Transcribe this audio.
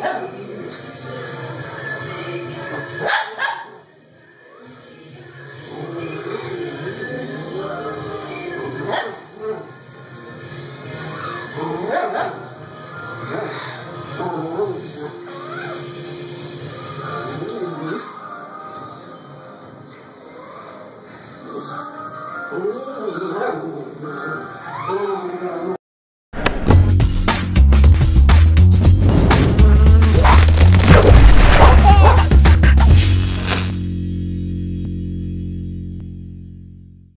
Oh,